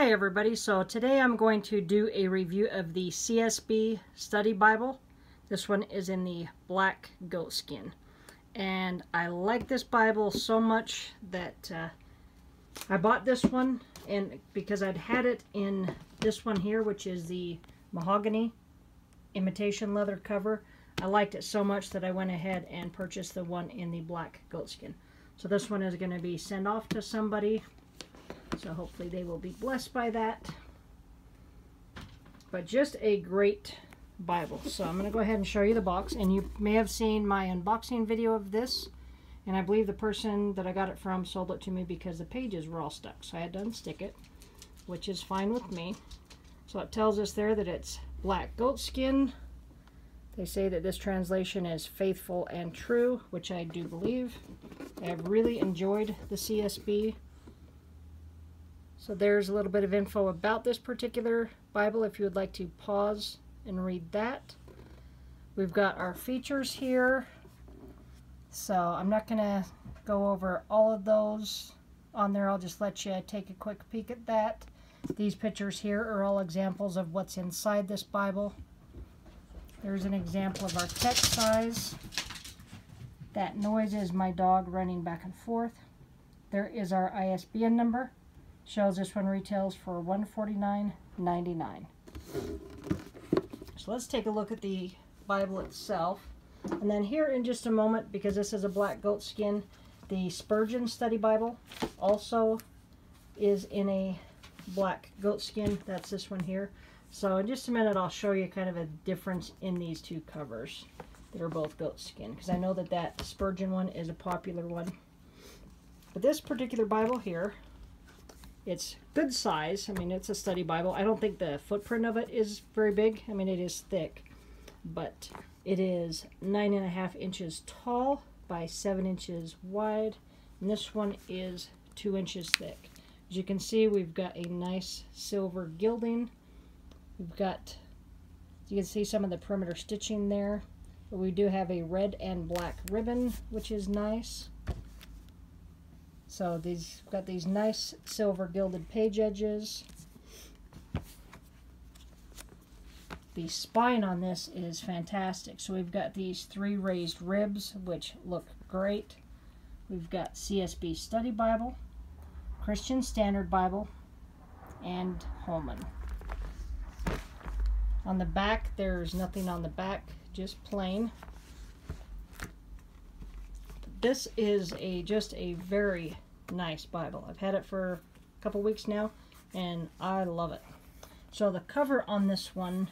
Hi everybody, so today I'm going to do a review of the CSB Study Bible. This one is in the black goat skin. And I like this Bible so much that uh, I bought this one and because I'd had it in this one here, which is the mahogany imitation leather cover. I liked it so much that I went ahead and purchased the one in the black goat skin. So this one is going to be sent off to somebody so hopefully they will be blessed by that. But just a great Bible. So I'm going to go ahead and show you the box. And you may have seen my unboxing video of this. And I believe the person that I got it from sold it to me because the pages were all stuck. So I had to unstick it, which is fine with me. So it tells us there that it's black goat skin. They say that this translation is faithful and true, which I do believe. I have really enjoyed the CSB so there's a little bit of info about this particular Bible if you would like to pause and read that. We've got our features here. So I'm not going to go over all of those on there. I'll just let you take a quick peek at that. These pictures here are all examples of what's inside this Bible. There's an example of our text size. That noise is my dog running back and forth. There is our ISBN number. Shows this one retails for $149.99. So let's take a look at the Bible itself. And then here in just a moment, because this is a black goat skin, the Spurgeon Study Bible also is in a black goat skin. That's this one here. So in just a minute, I'll show you kind of a difference in these two covers that are both goat skin. Because I know that that Spurgeon one is a popular one. But this particular Bible here it's good size. I mean, it's a study Bible. I don't think the footprint of it is very big. I mean, it is thick, but it is nine and a half inches tall by seven inches wide. And this one is two inches thick. As you can see, we've got a nice silver gilding. We've got, you can see some of the perimeter stitching there. But we do have a red and black ribbon, which is nice. So these got these nice silver gilded page edges. The spine on this is fantastic. So we've got these three raised ribs, which look great. We've got CSB Study Bible, Christian Standard Bible, and Holman. On the back, there's nothing on the back, just plain this is a just a very nice Bible. I've had it for a couple weeks now, and I love it. So the cover on this one,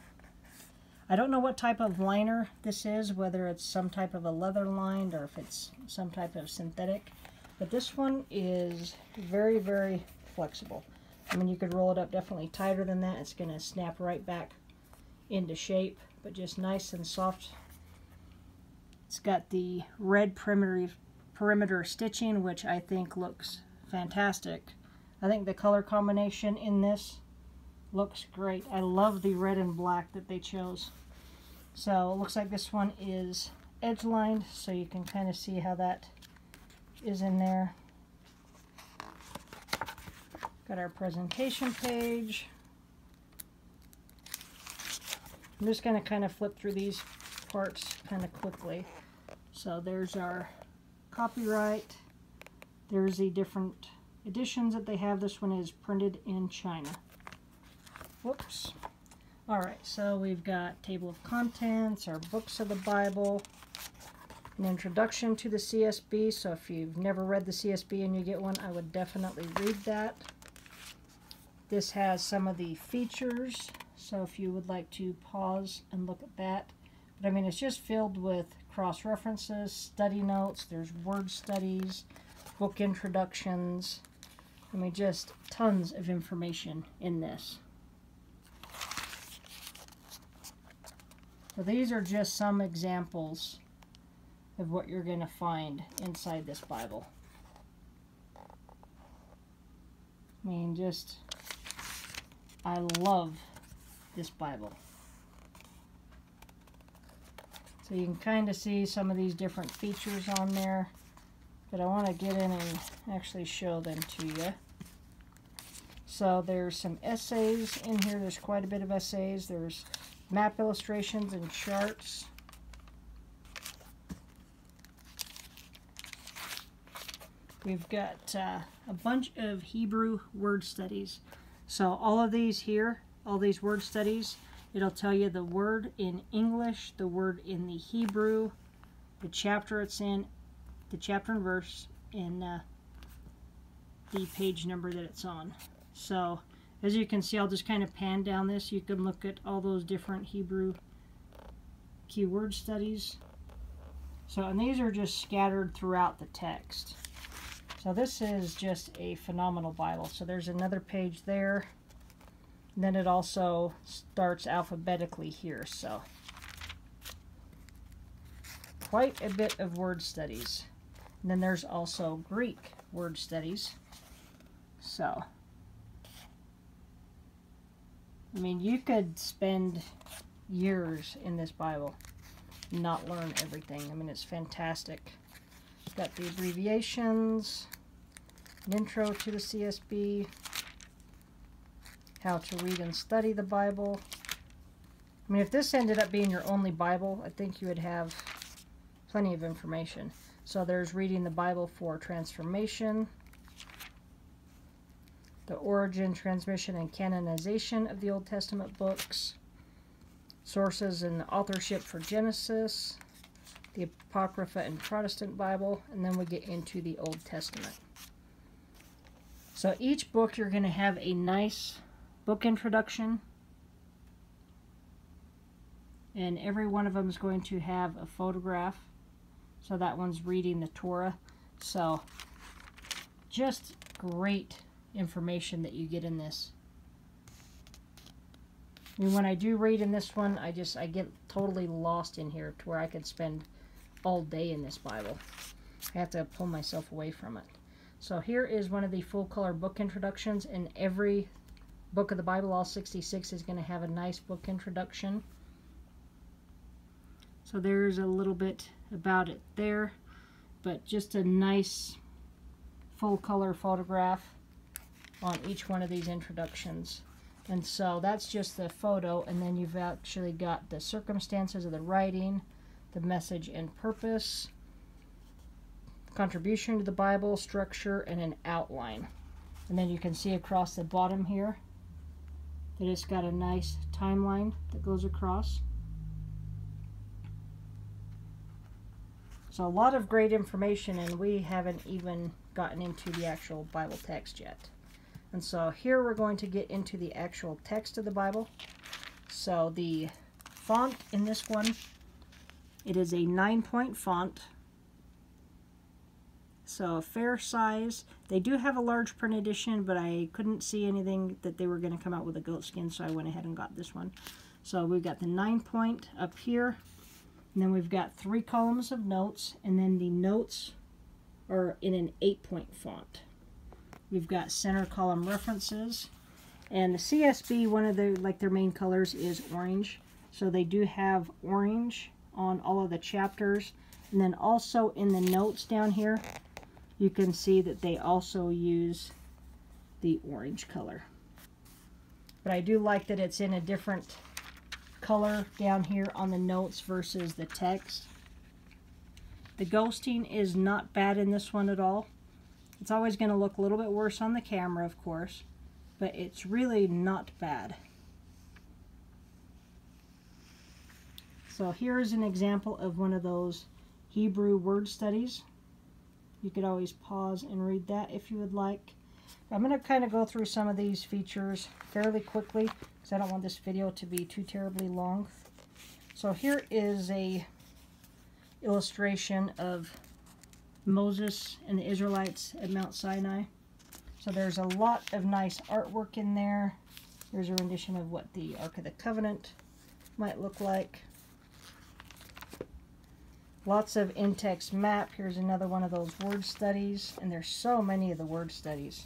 I don't know what type of liner this is, whether it's some type of a leather lined or if it's some type of synthetic, but this one is very, very flexible. I mean, you could roll it up definitely tighter than that. It's going to snap right back into shape, but just nice and soft it's got the red perimeter, perimeter stitching, which I think looks fantastic. I think the color combination in this looks great. I love the red and black that they chose. So it looks like this one is edge lined, so you can kind of see how that is in there. Got our presentation page. I'm just going to kind of flip through these parts kind of quickly. So there's our copyright. There's the different editions that they have. This one is printed in China. Whoops. Alright, so we've got table of contents, our books of the Bible, an introduction to the CSB. So if you've never read the CSB and you get one, I would definitely read that. This has some of the features. So if you would like to pause and look at that, but I mean, it's just filled with cross references, study notes, there's word studies, book introductions. I mean, just tons of information in this. So these are just some examples of what you're going to find inside this Bible. I mean, just, I love this Bible. So you can kind of see some of these different features on there. But I want to get in and actually show them to you. So there's some essays in here. There's quite a bit of essays. There's map illustrations and charts. We've got uh, a bunch of Hebrew word studies. So all of these here, all these word studies, it'll tell you the word in English, the word in the Hebrew, the chapter it's in, the chapter and verse, and uh, the page number that it's on. So as you can see, I'll just kind of pan down this. You can look at all those different Hebrew keyword studies. So, and these are just scattered throughout the text. So this is just a phenomenal Bible. So there's another page there. Then it also starts alphabetically here. So quite a bit of word studies. And then there's also Greek word studies. So, I mean, you could spend years in this Bible not learn everything. I mean, it's fantastic. Got the abbreviations, an intro to the CSB, how to read and study the Bible. I mean, if this ended up being your only Bible, I think you would have plenty of information. So there's reading the Bible for transformation, the origin, transmission, and canonization of the Old Testament books, sources and authorship for Genesis, the Apocrypha and Protestant Bible, and then we get into the Old Testament. So each book you're going to have a nice book introduction, and every one of them is going to have a photograph so that one's reading the Torah. So just great information that you get in this. When I do read in this one, I just I get totally lost in here to where I could spend all day in this Bible. I have to pull myself away from it. So here is one of the full color book introductions, and every book of the Bible, all 66, is going to have a nice book introduction. So there's a little bit about it there, but just a nice full color photograph on each one of these introductions. And so that's just the photo, and then you've actually got the circumstances of the writing, the message and purpose, contribution to the Bible, structure, and an outline. And then you can see across the bottom here that it's got a nice timeline that goes across. So a lot of great information and we haven't even gotten into the actual Bible text yet. And so here we're going to get into the actual text of the Bible. So the font in this one, it is a nine point font. So fair size. They do have a large print edition, but I couldn't see anything that they were going to come out with a goat skin, so I went ahead and got this one. So we've got the nine point up here. And then we've got three columns of notes, and then the notes are in an eight-point font. We've got center column references, and the CSB, one of the like their main colors is orange, so they do have orange on all of the chapters, and then also in the notes down here, you can see that they also use the orange color. But I do like that it's in a different color down here on the notes versus the text. The ghosting is not bad in this one at all. It's always going to look a little bit worse on the camera, of course, but it's really not bad. So here's an example of one of those Hebrew word studies. You could always pause and read that if you would like. I'm going to kind of go through some of these features fairly quickly because I don't want this video to be too terribly long. So here is a illustration of Moses and the Israelites at Mount Sinai. So there's a lot of nice artwork in there. There's a rendition of what the Ark of the Covenant might look like. Lots of in-text map. Here's another one of those word studies. And there's so many of the word studies.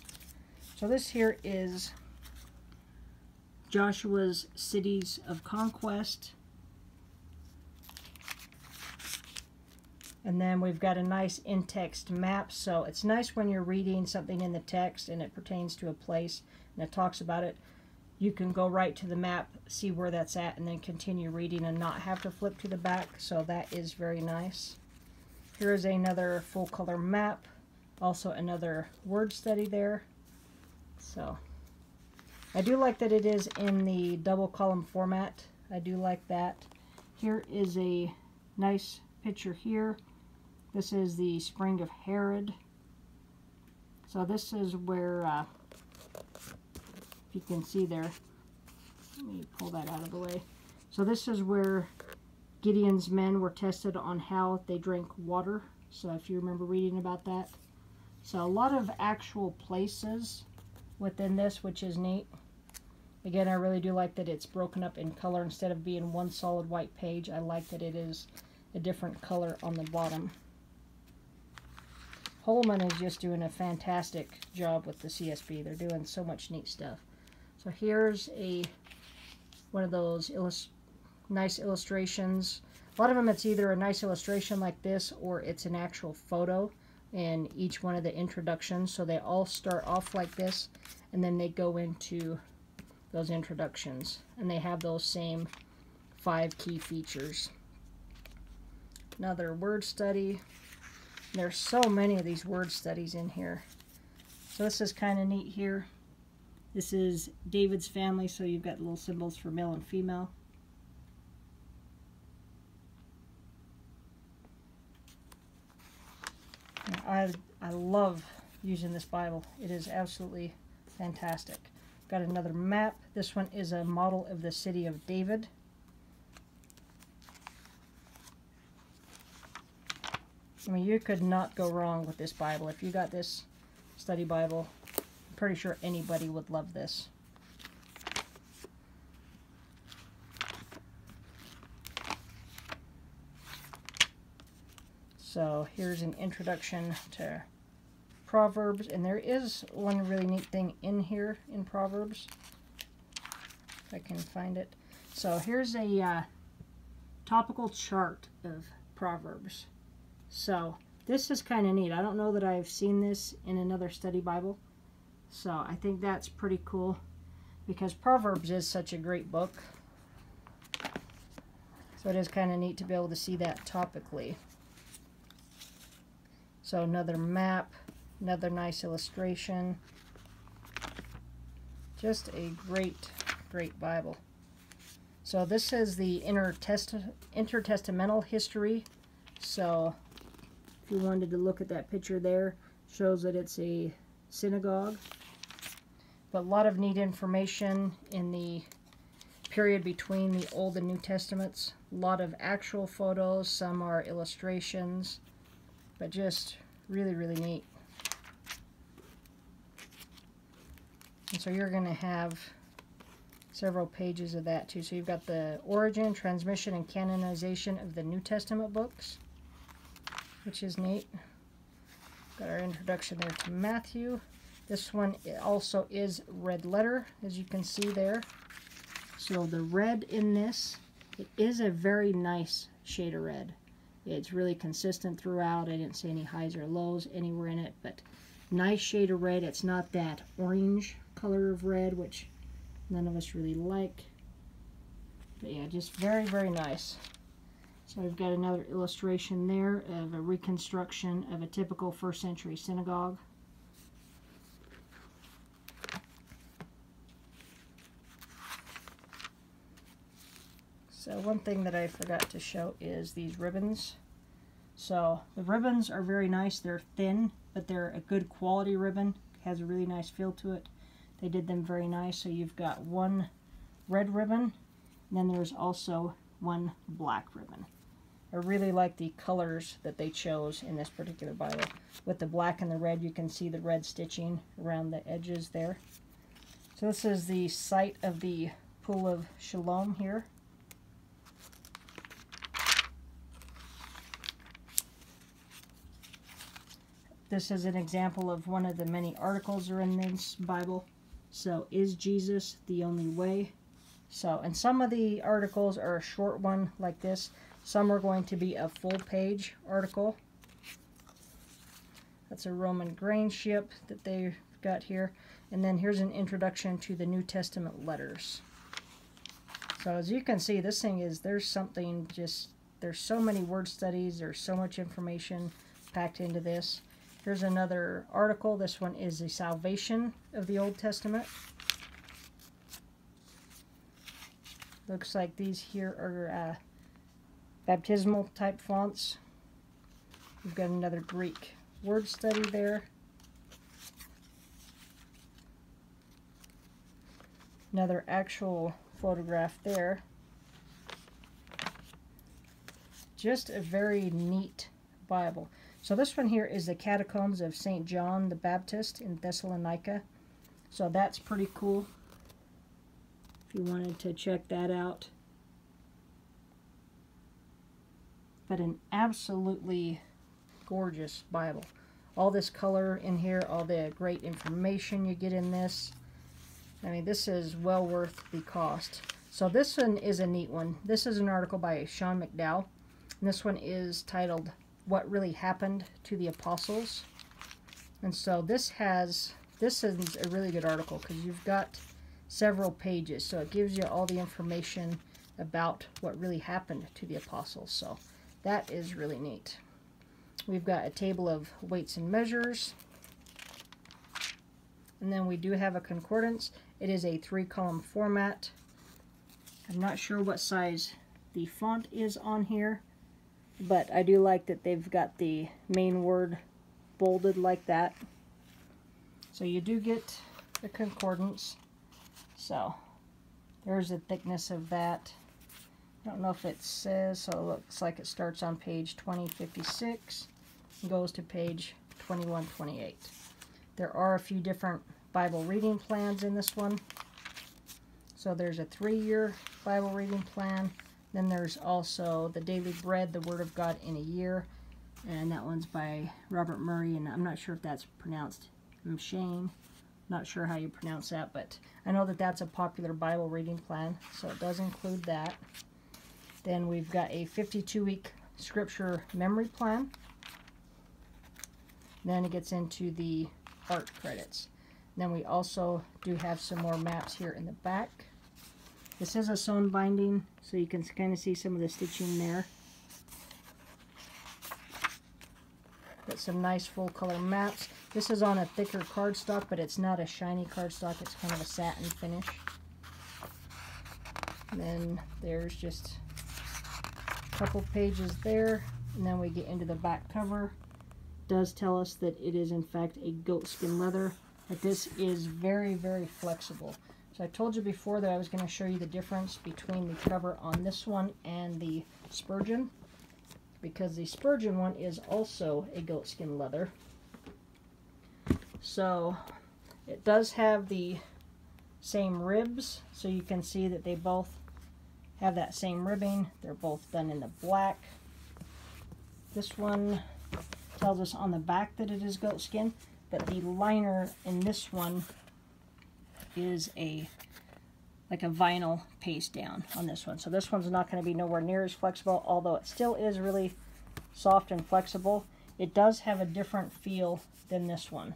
So this here is Joshua's cities of conquest. And then we've got a nice in-text map. So it's nice when you're reading something in the text and it pertains to a place and it talks about it, you can go right to the map, see where that's at, and then continue reading and not have to flip to the back. So that is very nice. Here is another full color map. Also another word study there. So I do like that it is in the double column format. I do like that. Here is a nice picture here. This is the Spring of Harod. So this is where, uh, if you can see there, let me pull that out of the way. So this is where Gideon's men were tested on how they drank water. So if you remember reading about that. So a lot of actual places within this, which is neat. Again, I really do like that it's broken up in color instead of being one solid white page. I like that it is a different color on the bottom. Holman is just doing a fantastic job with the CSB. They're doing so much neat stuff. So here's a one of those nice illustrations. A lot of them it's either a nice illustration like this or it's an actual photo in each one of the introductions. So they all start off like this and then they go into those introductions. And they have those same five key features. Another word study. There's so many of these word studies in here. So this is kind of neat here. This is David's family, so you've got little symbols for male and female. I, I love using this Bible. It is absolutely fantastic. Got another map. This one is a model of the city of David. I mean, you could not go wrong with this Bible. If you got this study Bible, pretty sure anybody would love this. So here's an introduction to Proverbs, and there is one really neat thing in here in Proverbs. If I can find it. So here's a uh, topical chart of Proverbs. So this is kind of neat. I don't know that I've seen this in another study Bible. So I think that's pretty cool because Proverbs is such a great book. So it is kind of neat to be able to see that topically. So another map, another nice illustration. Just a great, great Bible. So this is the intertestamental history. So if you wanted to look at that picture there, shows that it's a synagogue. But a lot of neat information in the period between the Old and New Testaments. A lot of actual photos, some are illustrations, but just really, really neat. And so you're going to have several pages of that too. So you've got the origin, transmission, and canonization of the New Testament books which is neat. Got our introduction there to Matthew. This one also is red letter, as you can see there. So the red in this, it is a very nice shade of red. It's really consistent throughout. I didn't see any highs or lows anywhere in it, but nice shade of red. It's not that orange color of red, which none of us really like. But yeah, just very, very nice. So we've got another illustration there of a reconstruction of a typical first century synagogue. So one thing that I forgot to show is these ribbons. So the ribbons are very nice. They're thin, but they're a good quality ribbon. Has a really nice feel to it. They did them very nice. So you've got one red ribbon, and then there's also one black ribbon. I really like the colors that they chose in this particular Bible. With the black and the red, you can see the red stitching around the edges there. So this is the site of the Pool of Siloam here. This is an example of one of the many articles are in this Bible. So, is Jesus the only way? So, and some of the articles are a short one like this. Some are going to be a full page article. That's a Roman grain ship that they got here. And then here's an introduction to the New Testament letters. So as you can see, this thing is, there's something just, there's so many word studies, there's so much information packed into this. Here's another article. This one is the salvation of the Old Testament. Looks like these here are uh, baptismal type fonts. We've got another Greek word study there. Another actual photograph there. Just a very neat Bible. So this one here is the Catacombs of St. John the Baptist in Thessalonica. So that's pretty cool if you wanted to check that out. But an absolutely gorgeous Bible. All this color in here, all the great information you get in this. I mean, this is well worth the cost. So this one is a neat one. This is an article by Sean McDowell. And this one is titled, What Really Happened to the Apostles. And so this has, this is a really good article because you've got several pages. So it gives you all the information about what really happened to the apostles. So that is really neat. We've got a table of weights and measures. And then we do have a concordance. It is a three column format. I'm not sure what size the font is on here, but I do like that they've got the main word bolded like that. So you do get the concordance. So there's the thickness of that. I don't know if it says, so it looks like it starts on page 2056 and goes to page 2128. There are a few different Bible reading plans in this one. So there's a three-year Bible reading plan. Then there's also the Daily Bread, the Word of God in a Year. And that one's by Robert Murray, and I'm not sure if that's pronounced M'Cheyne. Not sure how you pronounce that, but I know that that's a popular Bible reading plan, so it does include that. Then we've got a 52-week scripture memory plan. Then it gets into the art credits. Then we also do have some more maps here in the back. This is a sewn binding, so you can kind of see some of the stitching there. Got some nice full color maps. This is on a thicker cardstock, but it's not a shiny cardstock. It's kind of a satin finish. And then there's just a couple pages there. And then we get into the back cover. Does tell us that it is in fact a goatskin leather but this is very, very flexible. I told you before that I was going to show you the difference between the cover on this one and the Spurgeon. Because the Spurgeon one is also a goatskin leather. So it does have the same ribs. So you can see that they both have that same ribbing. They're both done in the black. This one tells us on the back that it is goatskin but the liner in this one is a like a vinyl paste down on this one. So this one's not going to be nowhere near as flexible, although it still is really soft and flexible. It does have a different feel than this one.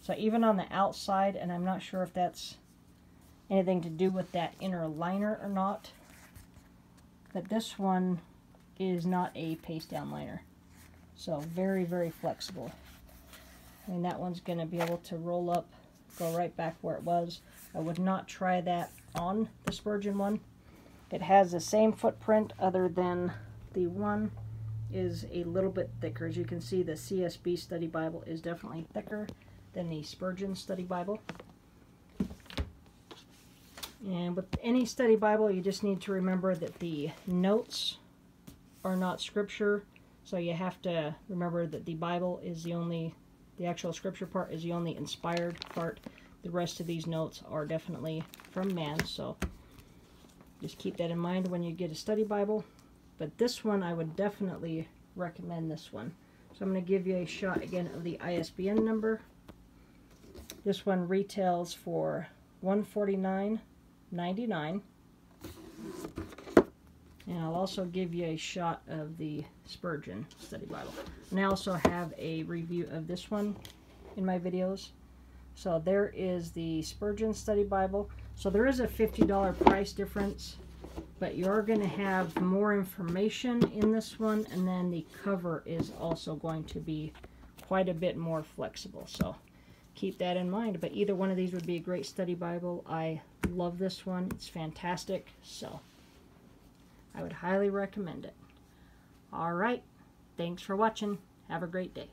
So even on the outside, and I'm not sure if that's anything to do with that inner liner or not, but this one is not a paste down liner. So very, very flexible. And that one's going to be able to roll up, go right back where it was. I would not try that on the Spurgeon one. It has the same footprint other than the one is a little bit thicker. As you can see, the CSB Study Bible is definitely thicker than the Spurgeon Study Bible. And with any study Bible, you just need to remember that the notes are not scripture. So you have to remember that the Bible is the only the actual scripture part is the only inspired part. The rest of these notes are definitely from man, so just keep that in mind when you get a study Bible. But this one, I would definitely recommend this one. So I'm going to give you a shot again of the ISBN number. This one retails for $149.99. And I'll also give you a shot of the Spurgeon Study Bible. And I also have a review of this one in my videos. So there is the Spurgeon Study Bible. So there is a $50 price difference, but you're going to have more information in this one, and then the cover is also going to be quite a bit more flexible. So keep that in mind. But either one of these would be a great study Bible. I love this one. It's fantastic. So I would highly recommend it. All right. Thanks for watching. Have a great day.